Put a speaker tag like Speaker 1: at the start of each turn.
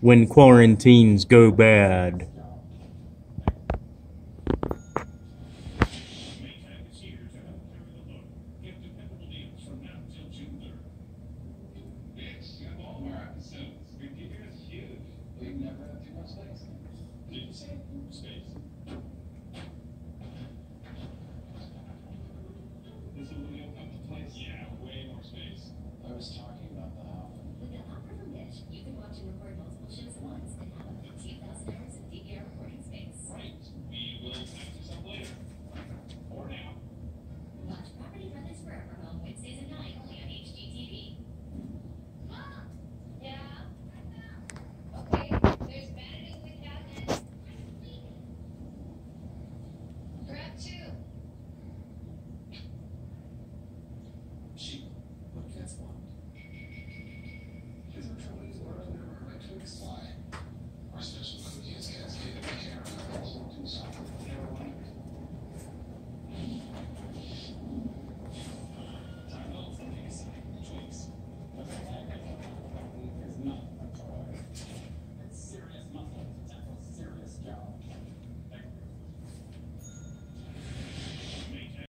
Speaker 1: when quarantines go bad.